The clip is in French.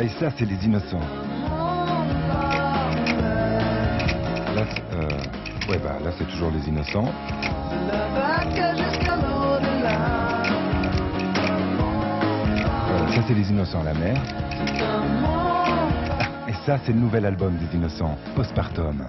Ah, et ça, c'est les innocents. Là, c'est- euh, ouais, bah, là, c'est toujours les innocents. Ça, c'est les innocents la mer. Ah, et ça, c'est le nouvel album des innocents, Postpartum.